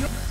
No.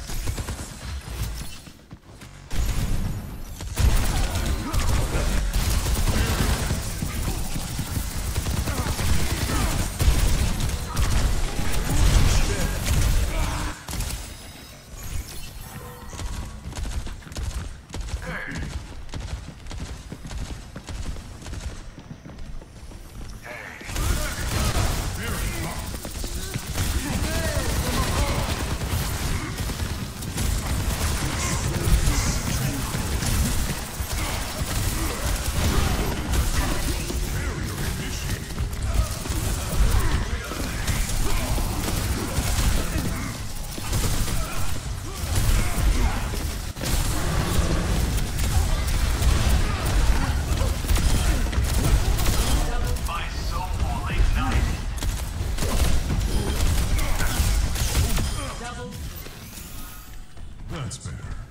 That's better.